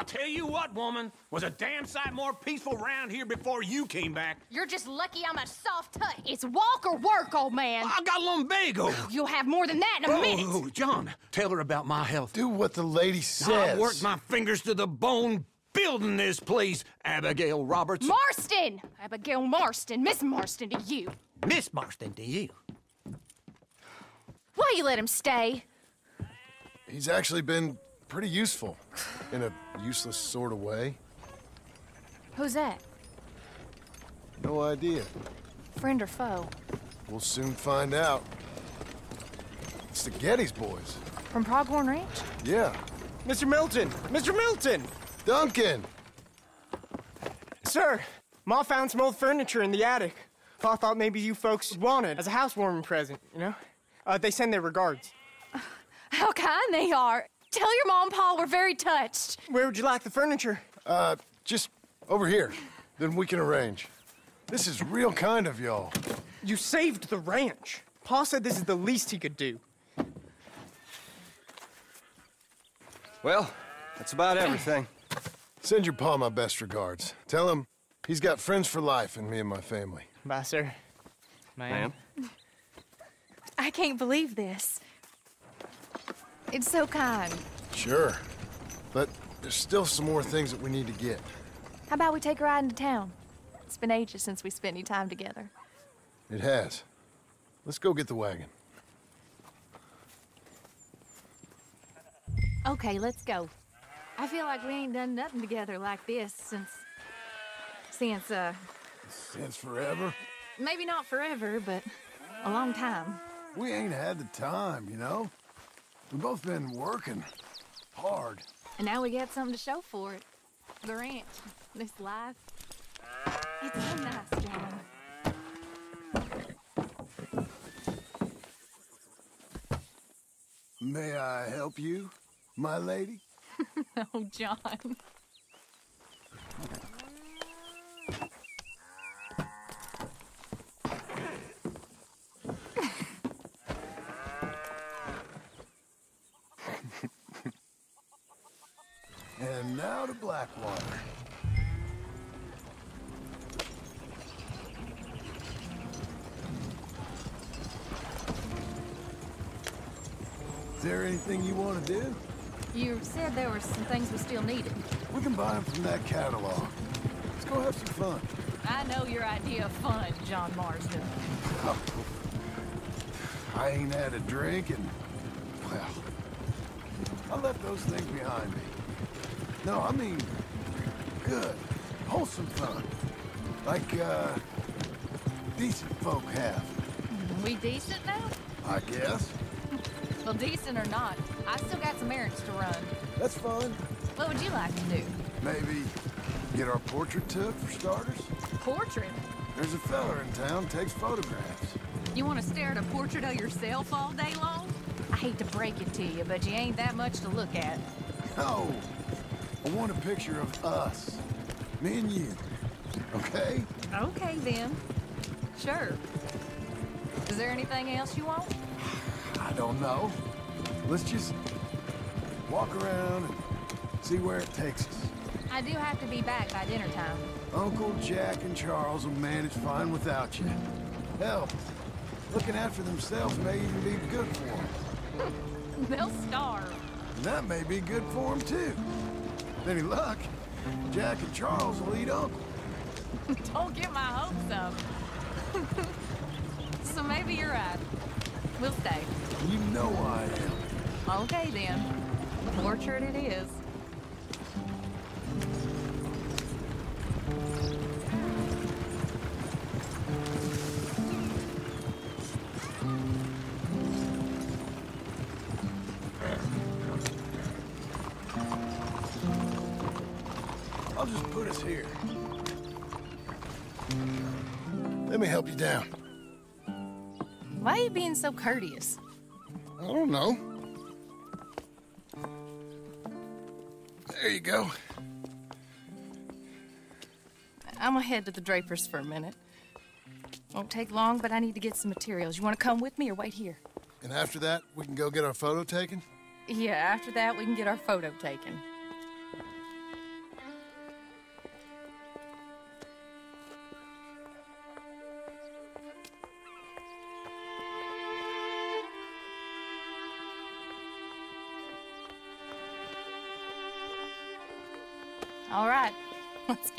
I'll tell you what, woman, was a damn sight more peaceful round here before you came back. You're just lucky I'm a soft touch. It's walk or work, old man. I got lumbago. You'll have more than that in a minute. Oh, John, tell her about my health. Do what the lady says. I says. worked my fingers to the bone building this place, Abigail Roberts. Marston! Abigail Marston. Miss Marston to you. Miss Marston to you. Why you let him stay? He's actually been pretty useful in a useless sort of way. Who's that? No idea. Friend or foe? We'll soon find out. It's the Geddes boys. From Pronghorn Ranch? Yeah. Mr. Milton! Mr. Milton! Duncan! Sir, Ma found some old furniture in the attic. Pa thought maybe you folks wanted as a housewarming present, you know? Uh, they send their regards. How kind they are. Tell your mom and pa we're very touched. Where would you like the furniture? Uh, just over here. Then we can arrange. This is real kind of y'all. You saved the ranch. Pa said this is the least he could do. Well, that's about everything. Send your pa my best regards. Tell him he's got friends for life in me and my family. Bye, sir. Ma'am? I can't believe this. It's so kind. Sure. But there's still some more things that we need to get. How about we take a ride into town? It's been ages since we spent any time together. It has. Let's go get the wagon. Okay, let's go. I feel like we ain't done nothing together like this since. since, uh, Since forever. maybe not forever, but a long time. We ain't had the time, you know? We've both been working hard. And now we got something to show for it. The ranch, this life. It's so nice, John. May I help you, my lady? Oh, John. And Is there anything you want to do? You said there were some things we still needed. We can buy them from that catalog. Let's go have some fun. I know your idea of fun, John Marston. I ain't had a drink and, well, I left those things behind me. No, I mean, good, wholesome fun. Like, uh, decent folk have, We decent now? I guess. Well, decent or not, I still got some errands to run. That's fun. What would you like to do? Maybe get our portrait took for starters? Portrait? There's a fella in town takes photographs. You want to stare at a portrait of yourself all day long? I hate to break it to you, but you ain't that much to look at. No, I want a picture of us. Me and you. Okay? Okay, then. Sure. Is there anything else you want? I don't know. Let's just walk around and see where it takes us. I do have to be back by dinner time. Uncle Jack and Charles will manage fine without you. Hell, looking after themselves may even be good for them. They'll starve. And that may be good for them, too. With any luck, Jack and Charles will eat Uncle. Don't get my hopes up. so maybe you're right. We'll stay. You know I am. Okay, then. Portrait it is. Put us here. Let me help you down. Why are you being so courteous? I don't know. There you go. I'm gonna head to the Drapers for a minute. Won't take long, but I need to get some materials. You wanna come with me or wait here? And after that, we can go get our photo taken? Yeah, after that, we can get our photo taken.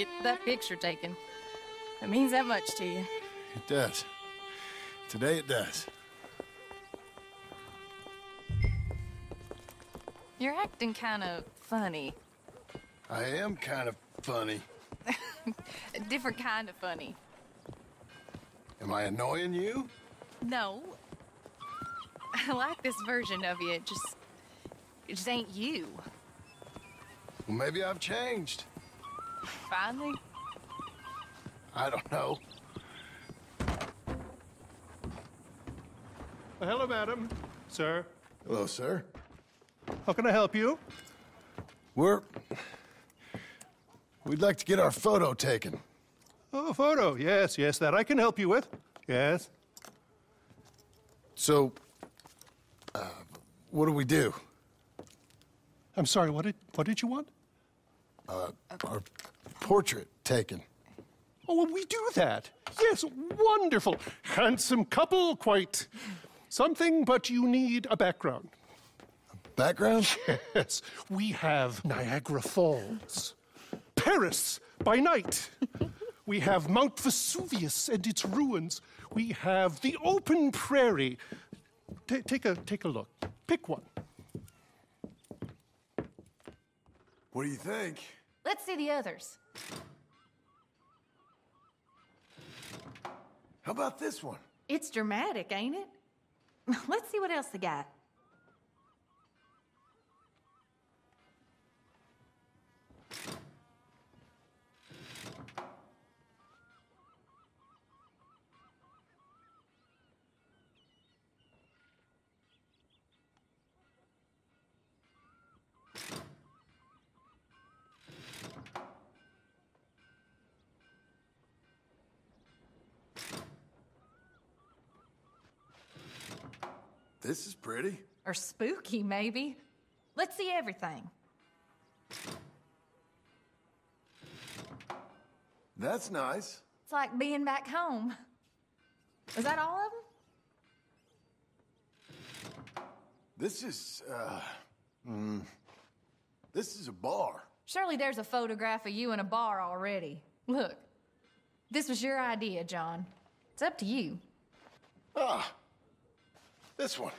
Get that picture taken. It means that much to you. It does. Today it does. You're acting kind of funny. I am kind of funny. A different kind of funny. Am I annoying you? No. I like this version of you. It just. It just ain't you. Well, maybe I've changed. Finally? I don't know. Uh, Hello, madam. Sir, Hello, sir. how can I help you? We're. We'd like to get our photo taken. Oh, photo. Yes, yes, that I can help you with. Yes. So, uh, what do we do? I'm sorry, what did, what did you want? Uh, our portrait taken. Oh, well, we do that. Yes, wonderful. Handsome couple, quite something, but you need a background. A Background? Yes, we have Niagara Falls, Paris by night. we have Mount Vesuvius and its ruins. We have the open prairie. Ta take a take a look. Pick one. What do you think? Let's see the others. How about this one? It's dramatic, ain't it? Let's see what else they got. This is pretty. Or spooky, maybe. Let's see everything. That's nice. It's like being back home. Is that all of them? This is, uh, mm, this is a bar. Surely there's a photograph of you in a bar already. Look, this was your idea, John. It's up to you. Ah, this one.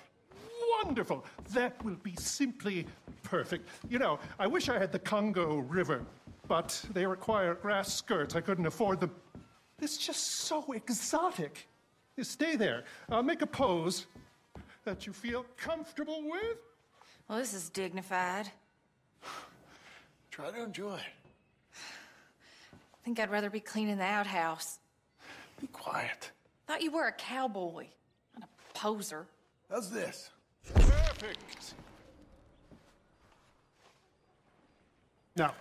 Wonderful. That will be simply perfect. You know, I wish I had the Congo River, but they require grass skirts. I couldn't afford them. It's just so exotic. You stay there. I'll make a pose that you feel comfortable with. Well, this is dignified. Try to enjoy it. I think I'd rather be cleaning the outhouse. Be quiet. Thought you were a cowboy, not a poser. How's this? Perfect. Now,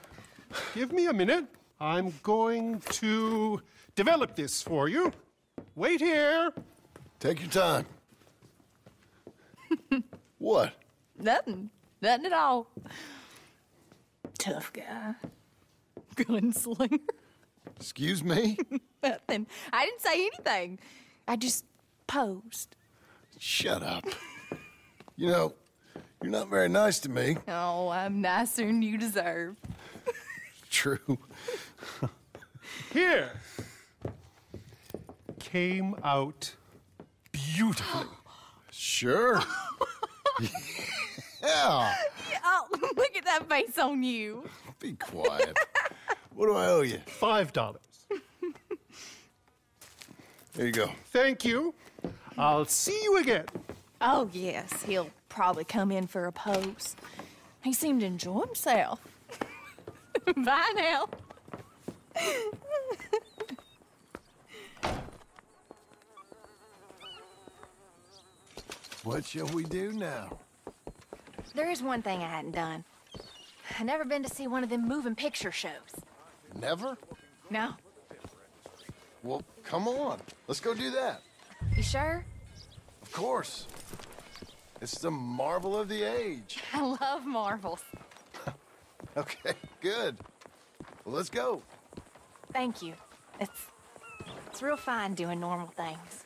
give me a minute. I'm going to develop this for you. Wait here. Take your time. what? Nothing. Nothing at all. Tough guy. Gunslinger. Excuse me? Nothing. I didn't say anything. I just posed. Shut up. You know, you're not very nice to me. Oh, I'm nicer than you deserve. True. Here. Came out beautifully. Sure. yeah. Oh, look at that face on you. Be quiet. what do I owe you? Five dollars. There you go. Thank you. I'll see you again. Oh, yes, he'll probably come in for a pose. He seemed to enjoy himself. Bye now. What shall we do now? There is one thing I hadn't done. I've never been to see one of them moving picture shows. Never? No. Well, come on. Let's go do that. You sure? Of course. It's the marvel of the age. I love marvels. Okay, good. Well, let's go. Thank you. It's it's real fine doing normal things.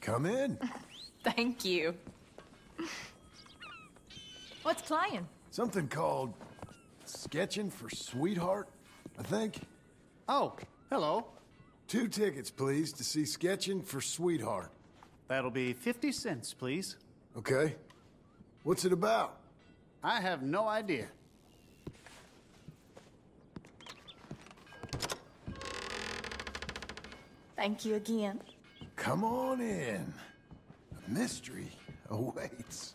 Come in. Thank you. What's playing? Something called Sketching for Sweetheart, I think. Oh, hello. Two tickets, please, to see Sketching for Sweetheart. That'll be 50 cents, please. Okay? What's it about? I have no idea. Thank you again. Come on in. A mystery awaits.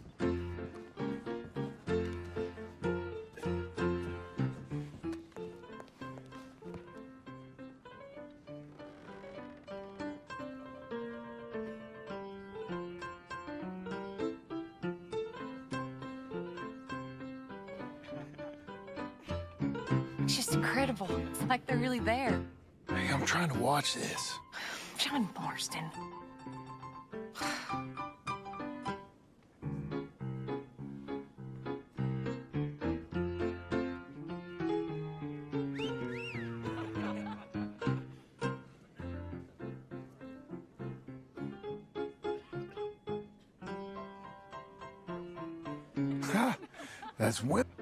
It's just incredible. It's like they're really there. Hey, I'm trying to watch this. John Marston. That's when.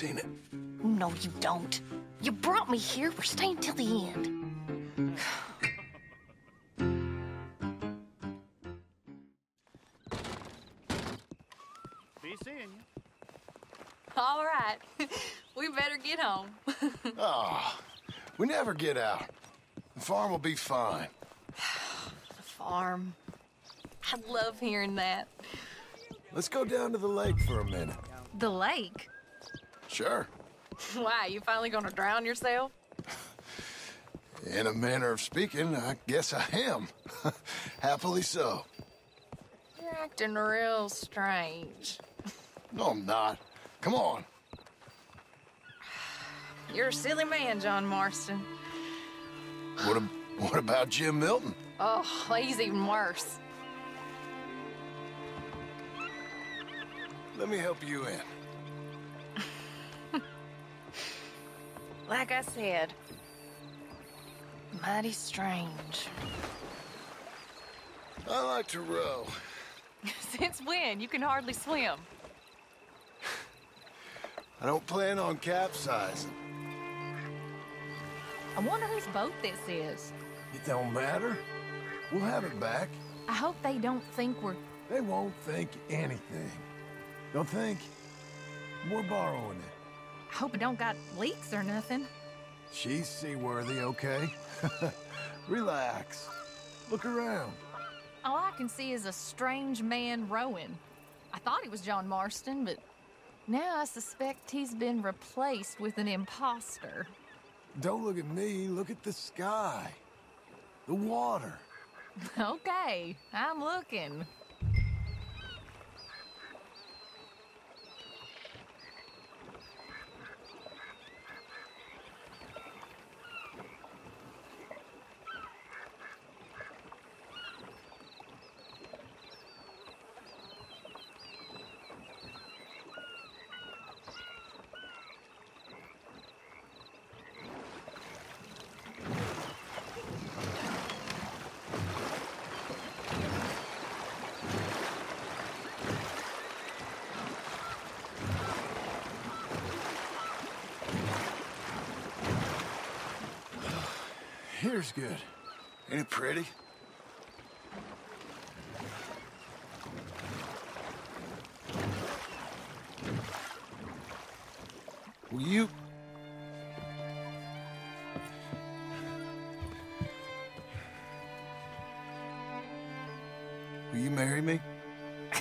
Well, we've seen it. No, you don't. You brought me here. We're staying till the end. Be seeing you. All right. we better get home. Ah, we never get out. The farm will be fine. the farm. I love hearing that. Let's go down to the lake for a minute. The lake. Sure. Why? You finally gonna drown yourself? In a manner of speaking, I guess I am. Happily so. You're acting real strange. No, I'm not. Come on. You're a silly man, John Marston. What, ab- what about Jim Milton? Oh, he's even worse. Let me help you in. Like I said, mighty strange. I like to row. Since when? You can hardly swim. I don't plan on capsizing. I wonder whose boat this is. It don't matter. We'll have it back. I hope they don't think we're. They won't think anything. They'll think. We're borrowing it. I hope it don't got leaks or nothing. She's seaworthy, okay? Relax. Look around. All I can see is a strange man rowing. I thought he was John Marston, but now I suspect he's been replaced with an imposter. Don't look at me. Look at the sky. The water. okay, I'm looking. Here's good. Ain't it pretty? Will you... Will you marry me?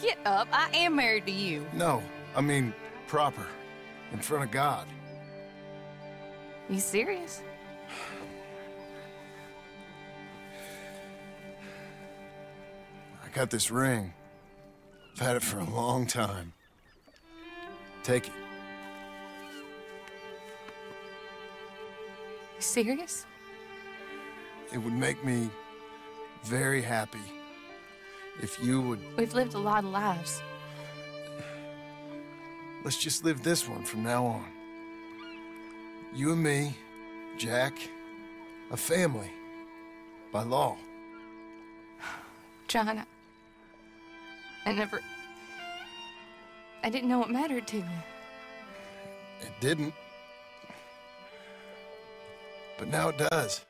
Get up. I am married to you. No, I mean proper. In front of God. You serious? I got this ring. I've had it for a long time. Take it. You serious? It would make me very happy if you would. We've lived a lot of lives. Let's just live this one from now on. You and me, Jack, a family. By law. John, I, I never... I didn't know it mattered to you. It didn't. But now it does.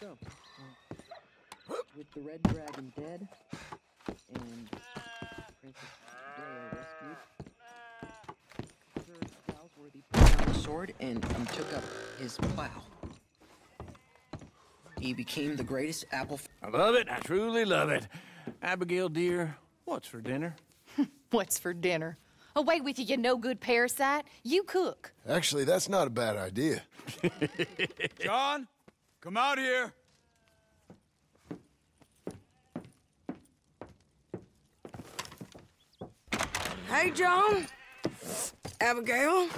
So, uh, with the red dragon dead and Princess Leia rescued, Sir Galsworthy put down the sword and took up his plow. He became the greatest apple. I love it. I truly love it. Abigail, dear, what's for dinner? What's for dinner? Away with you, you no good parasite. You cook. Actually, that's not a bad idea. John, come out here. Hey, John. Abigail.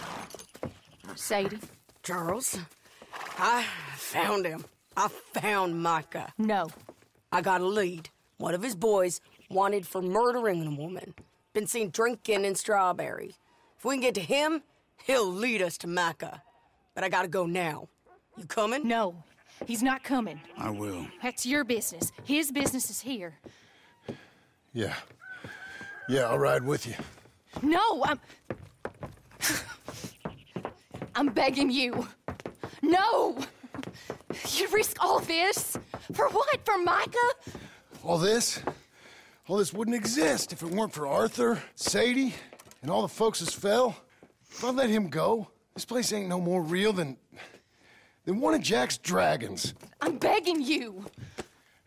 Sadie. Charles. I found him. I found Micah. No. I got a lead. One of his boys wanted for murdering a woman. Been seen drinking in Strawberry. If we can get to him, he'll lead us to Micah. But I gotta go now. You coming? No. He's not coming. I will. That's your business. His business is here. Yeah. Yeah, I'll ride with you. No, I'm. I'm begging you. No! You risk all this? For what? For Micah? All this? All this wouldn't exist if it weren't for Arthur, Sadie, and all the folks as fell. If I let him go, this place ain't no more real than. than one of Jack's dragons. I'm begging you.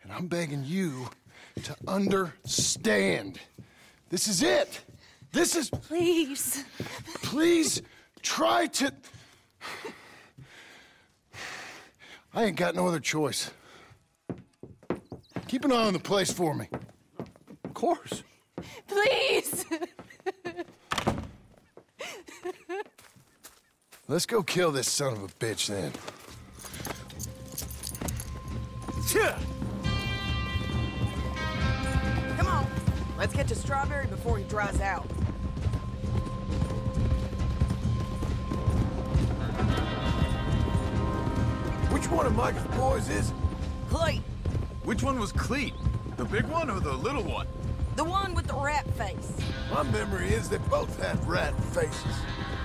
And I'm begging you to understand. This is it. This is. Please. Please try to. I ain't got no other choice. Keep an eye on the place for me. Of course. Please. Let's go kill this son of a bitch then. Come on. Let's get to Strawberry before he dries out. Which one of Mike's boys is it? Clayton, Which one was Cleet? The big one or the little one? the one with the rat face. My memory is they both had rat faces.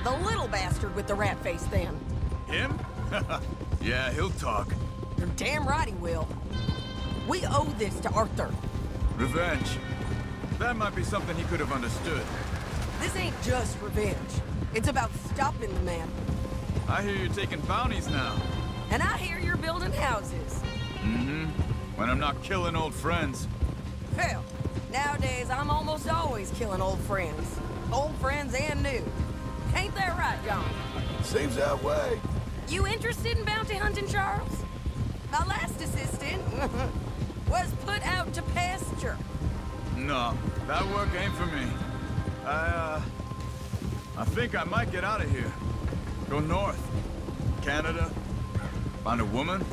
The little bastard with the rat face then. Him? yeah, he'll talk. You're damn right he will. We owe this to Arthur. Revenge. That might be something he could have understood. This ain't just revenge. It's about stopping the man. I hear you're taking bounties now. And I hear you're building houses. Mm-hmm. When I'm not killing old friends. Hell, nowadays I'm almost always killing old friends. Old friends and new. Ain't that right, John? Seems that way. You interested in bounty hunting, Charles? My last assistant was put out to pasture. No, that work ain't for me. I, uh... I think I might get out of here. Go north. Canada. Find a woman.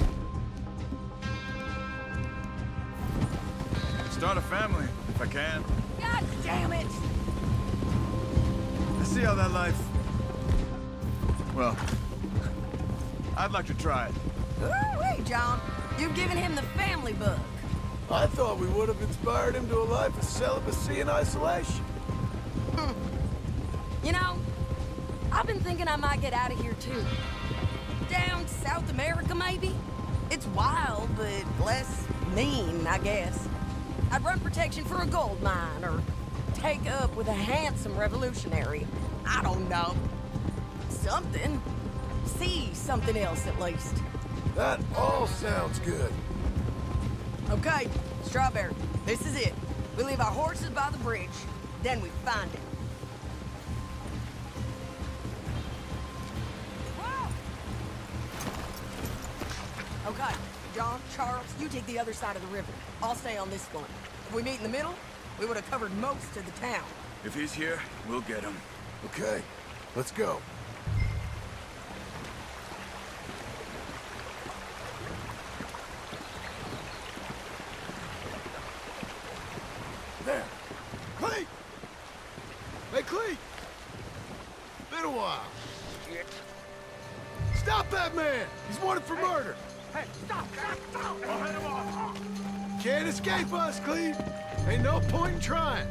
Start a family, if I can. God damn it! I see how that life... Well, I'd like to try it. Ooh, hey, John. You've given him the family bug. I thought we would have inspired him to a life of celibacy and isolation. Hmm. You know, I've been thinking I might get out of here too. Down South America, maybe? It's wild, but less mean, I guess. I'd run protection for a gold mine, or take up with a handsome revolutionary. I don't know. Something. See something else, at least. That all sounds good. Okay, Strawberry, this is it. We leave our horses by the bridge, then we find it. John, Charles, you take the other side of the river. I'll stay on this one. If we meet in the middle, we would have covered most of the town. If he's here, we'll get him. Okay, let's go. There. Cleet! Hey, Cleet! Been a while. Stop that man! He's wanted for murder! Hey, stop! Stop! Stop! I'll head him off! Can't escape us, Cleet! Ain't no point in trying.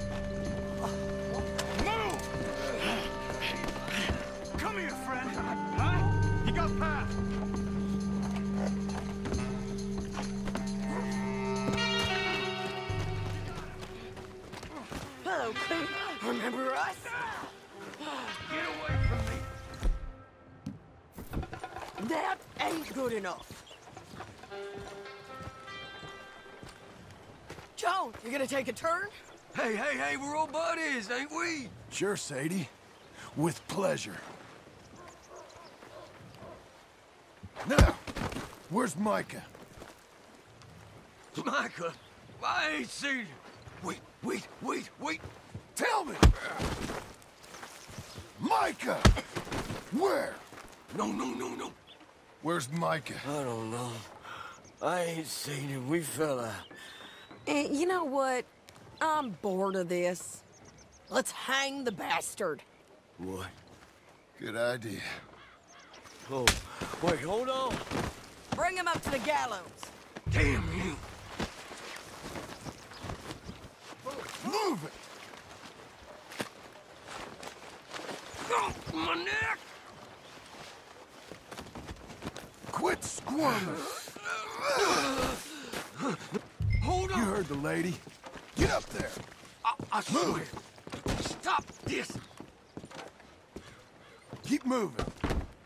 Move! Come here, friend. Huh? He got past. Hello, Cleet. Remember us? Get away from me! That ain't good enough. You gonna take a turn? Hey, hey, hey, we're old buddies, ain't we? Sure, Sadie. With pleasure. Now, where's Micah? Micah, I ain't seen you. Wait, wait, wait, wait. Tell me! Micah! Where? No, no, no, no. Where's Micah? I don't know. I ain't seen him. We fell out. You know what? I'm bored of this. Let's hang the bastard. What? Good idea. Oh, wait, hold on. Bring him up to the gallows. Damn you. Move it! Oh, my neck! Quit squirming! Hold You heard the lady. Get up there! I, I swear. Stop this. Keep moving.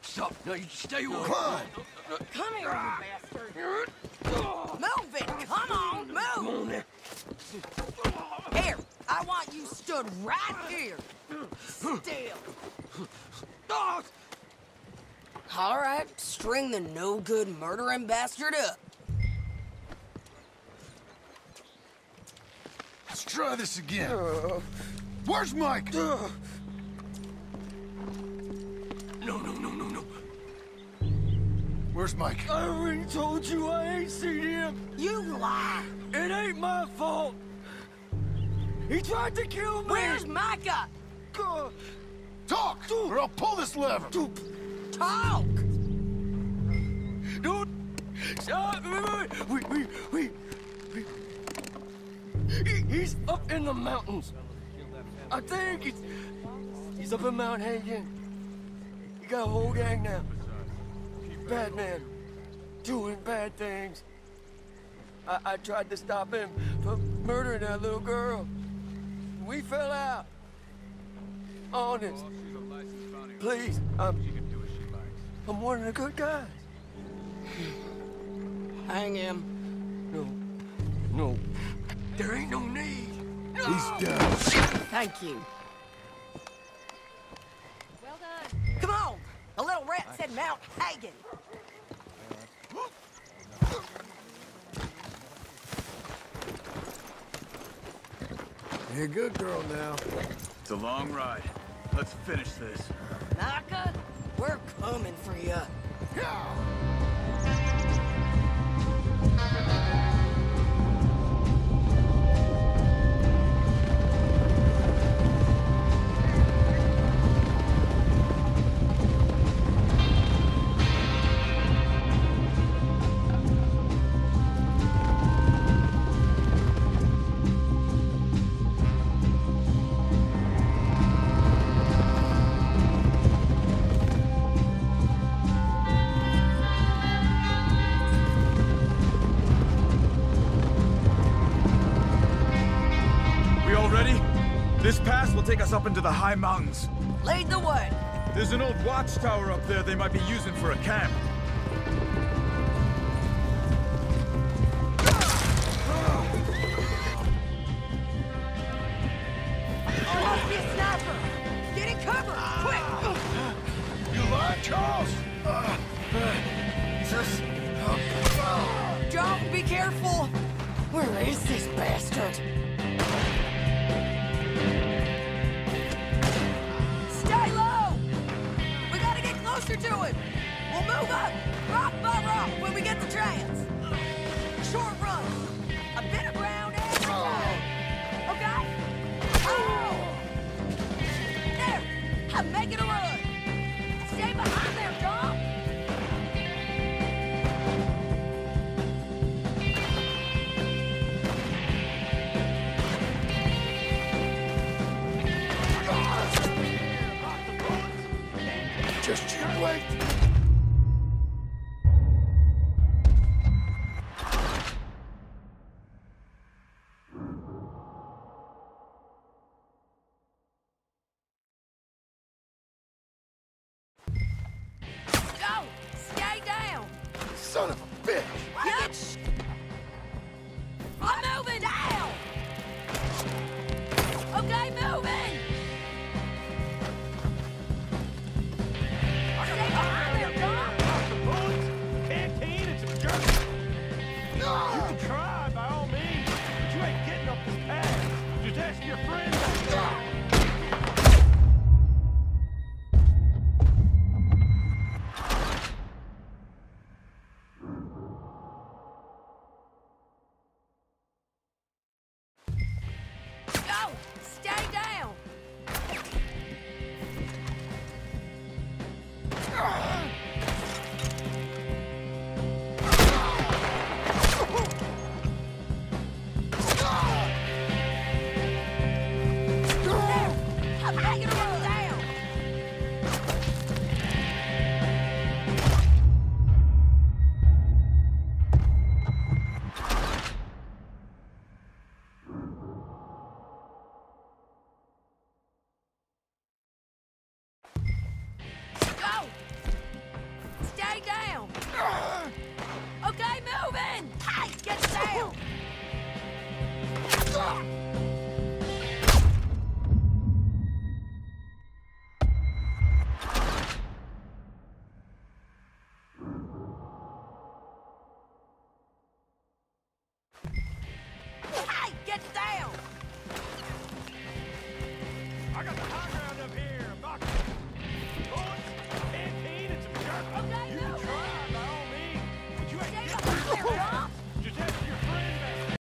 Stop. No, you stay away. Climb! Come here, you bastard. Move it. Come on, move. Come on there. Here, I want you stood right here. Still. All right, string the no-good murdering bastard up. Try this again. Uh. Where's Mike? Uh. no, no, no, no, no. Where's Mike? I already told you I ain't seen him. You lie. It ain't my fault. He tried to kill me. Where's Micah? God. Talk, or I'll pull this lever. Talk. Don't. Stop. Wait, wait, wait, wait. He, he's up in the mountains. I think he's. He's up in Mount Hagen. He got a whole gang now. Bad man. doing bad things. I, I tried to stop him from murdering that little girl. We fell out. Honest. Please, I'm, I'm one of the good guys. Hang him. No, no, there ain't no need. He's done. Thank you. Well done. Come on! The little rat said Mount Hagen. You're a good girl now. It's a long ride. Let's finish this. Micah, we're coming for you. We take us up into the high mountains. Lead the way. There's an old watchtower up there they might be using for a camp. There must be a sniper. Get in cover, quick! You lied, Charles? Just... John, be careful. Where is this bastard? To him. We'll move up, rock by rock, when we get the chance. Short Wait. Go! Stay down! Son of a bitch.